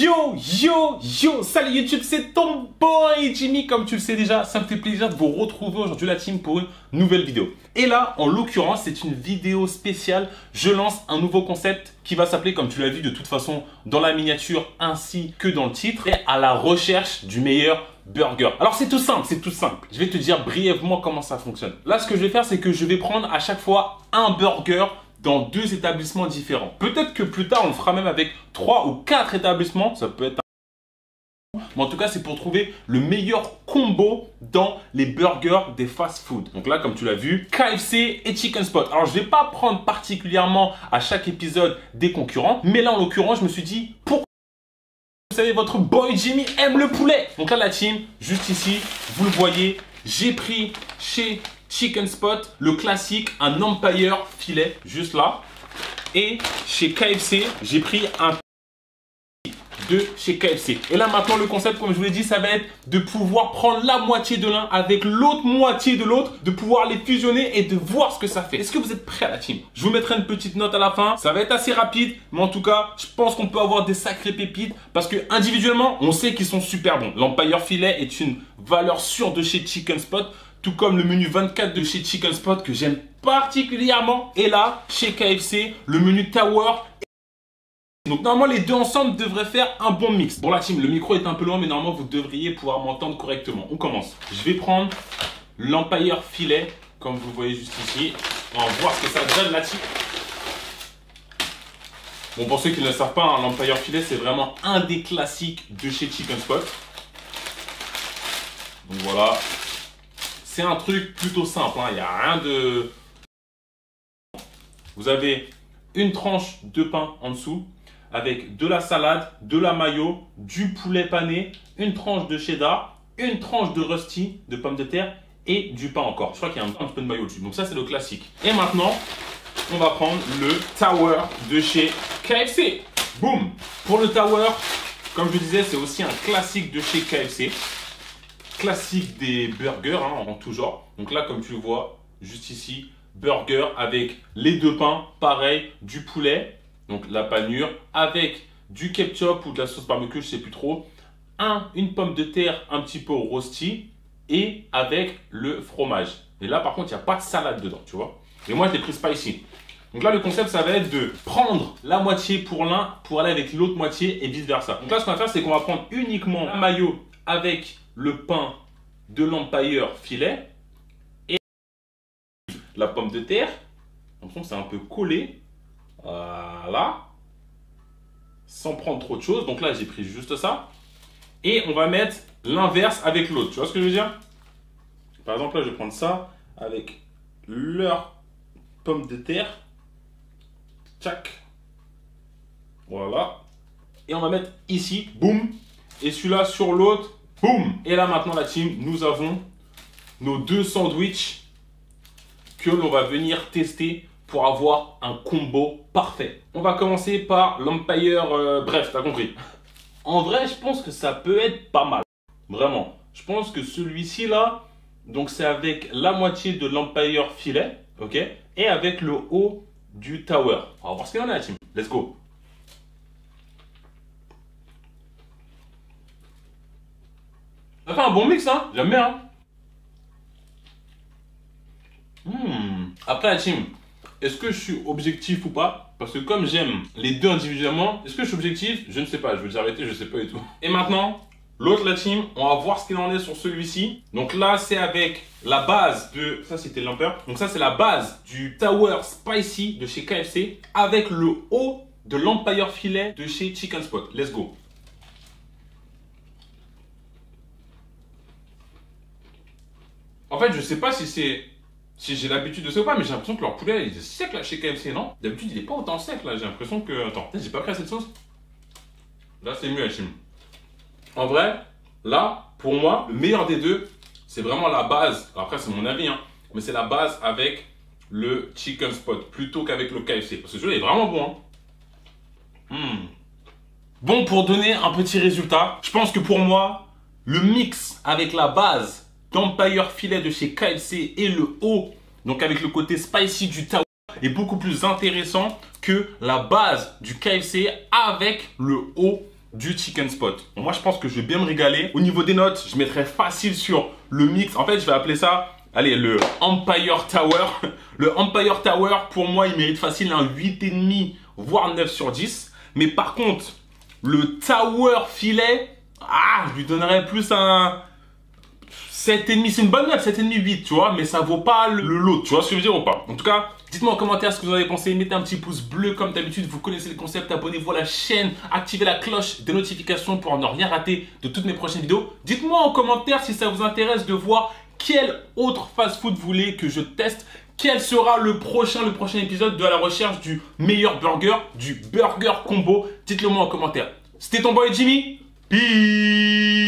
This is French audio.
Yo, yo, yo, salut YouTube, c'est ton boy Jimmy. Comme tu le sais déjà, ça me fait plaisir de vous retrouver aujourd'hui la team pour une nouvelle vidéo. Et là, en l'occurrence, c'est une vidéo spéciale. Je lance un nouveau concept qui va s'appeler, comme tu l'as vu de toute façon dans la miniature ainsi que dans le titre, à la recherche du meilleur burger. Alors c'est tout simple, c'est tout simple. Je vais te dire brièvement comment ça fonctionne. Là, ce que je vais faire, c'est que je vais prendre à chaque fois un burger dans deux établissements différents. Peut-être que plus tard, on le fera même avec trois ou quatre établissements. Ça peut être mais en tout cas, c'est pour trouver le meilleur combo dans les burgers des fast-food. Donc là, comme tu l'as vu, KFC et Chicken Spot. Alors, je ne vais pas prendre particulièrement à chaque épisode des concurrents, mais là, en l'occurrence, je me suis dit, pourquoi Vous savez, votre boy Jimmy aime le poulet. Donc là, la team, juste ici, vous le voyez, j'ai pris chez Chicken Spot, le classique, un Empire filet, juste là. Et chez KFC, j'ai pris un de chez KFC. Et là maintenant le concept comme je vous l'ai dit ça va être de pouvoir prendre la moitié de l'un avec l'autre moitié de l'autre, de pouvoir les fusionner et de voir ce que ça fait. Est-ce que vous êtes prêts la team? Je vous mettrai une petite note à la fin, ça va être assez rapide mais en tout cas je pense qu'on peut avoir des sacrées pépites parce que individuellement on sait qu'ils sont super bons. L'Empire Filet est une valeur sûre de chez Chicken Spot tout comme le menu 24 de chez Chicken Spot que j'aime particulièrement. Et là, chez KFC, le menu Tower. Donc normalement les deux ensemble devraient faire un bon mix. Bon la team, le micro est un peu loin mais normalement vous devriez pouvoir m'entendre correctement. On commence. Je vais prendre l'Empire Filet, comme vous voyez juste ici. On va voir ce que ça donne la team. Bon pour ceux qui ne le savent pas, hein, l'Empire Filet c'est vraiment un des classiques de chez Chicken Spot. Donc voilà, c'est un truc plutôt simple. Il hein. n'y a rien de... Vous avez une tranche de pain en dessous avec de la salade, de la mayo, du poulet pané, une tranche de cheddar, une tranche de rusty, de pommes de terre et du pain encore. Je crois qu'il y a un, petit peu de mayo dessus. Donc ça, c'est le classique. Et maintenant, on va prendre le tower de chez KFC. Boum Pour le tower, comme je disais, c'est aussi un classique de chez KFC classique des burgers hein, en tout genre. Donc là, comme tu le vois, juste ici, burger avec les deux pains, pareil, du poulet, donc la panure, avec du ketchup ou de la sauce barbecue, je sais plus trop, un, une pomme de terre un petit peu rosti et avec le fromage. Et là, par contre, il n'y a pas de salade dedans, tu vois. Et moi, je l'ai pris spicy. Donc là, le concept, ça va être de prendre la moitié pour l'un pour aller avec l'autre moitié et vice versa. Donc là, ce qu'on va faire, c'est qu'on va prendre uniquement la maillot avec le pain de l'Empire filet et la pomme de terre. que c'est un peu collé. Voilà. Sans prendre trop de choses. Donc là, j'ai pris juste ça. Et on va mettre l'inverse avec l'autre. Tu vois ce que je veux dire? Par exemple, là, je vais prendre ça avec leur pomme de terre. Tchac. Voilà. Et on va mettre ici. Boum. Et celui-là sur l'autre. Boum Et là maintenant la team, nous avons nos deux sandwichs que l'on va venir tester pour avoir un combo parfait. On va commencer par l'Empire, euh, bref, t'as compris. En vrai, je pense que ça peut être pas mal. Vraiment. Je pense que celui-ci là, donc c'est avec la moitié de l'Empire filet, ok Et avec le haut du tower. On va voir ce qu'il y en a la team. Let's go Ça fait un bon mix, hein J'aime bien. Hmm. Après, la team, est-ce que je suis objectif ou pas? Parce que comme j'aime les deux individuellement, est-ce que je suis objectif? Je ne sais pas, je vais vous arrêter, je sais pas et tout. Et maintenant, l'autre la team, on va voir ce qu'il en est sur celui-ci. Donc là, c'est avec la base de... Ça, c'était l'Empire. Donc ça, c'est la base du Tower Spicy de chez KFC avec le haut de l'Empire Filet de chez Chicken Spot. Let's go. En fait, je sais pas si c'est. Si j'ai l'habitude de ça ou pas, mais j'ai l'impression que leur poulet il est sec là chez KFC, non? D'habitude, il est pas autant sec là. J'ai l'impression que. Attends, j'ai pas pris assez de sauce. Là, c'est mieux, Hachim. En vrai, là, pour moi, le meilleur des deux, c'est vraiment la base. Après, c'est mon avis, hein. Mais c'est la base avec le chicken spot plutôt qu'avec le KFC. Parce que celui-là est vraiment bon. Hein. Hmm. Bon, pour donner un petit résultat, je pense que pour moi, le mix avec la base d'Empire Filet de chez KFC et le haut, donc avec le côté spicy du Tower, est beaucoup plus intéressant que la base du KFC avec le haut du chicken spot. Moi, je pense que je vais bien me régaler. Au niveau des notes, je mettrai facile sur le mix. En fait, je vais appeler ça, allez, le Empire Tower. Le Empire Tower, pour moi, il mérite facile un 8,5, voire 9 sur 10. Mais par contre, le Tower Filet, ah, je lui donnerais plus un 7,5. C'est une bonne note, 7,5, 8, tu vois, mais ça vaut pas le, lot, tu vois ce que je veux dire ou pas? En tout cas, dites-moi en commentaire ce que vous en avez pensé. Mettez un petit pouce bleu comme d'habitude, vous connaissez le concept. Abonnez-vous à la chaîne, activez la cloche des notifications pour ne rien rater de toutes mes prochaines vidéos. Dites-moi en commentaire si ça vous intéresse de voir quel autre fast-food vous voulez que je teste quel sera le prochain, le prochain épisode de la recherche du meilleur burger, du burger combo Dites-le moi en commentaire. C'était ton boy Jimmy. Peace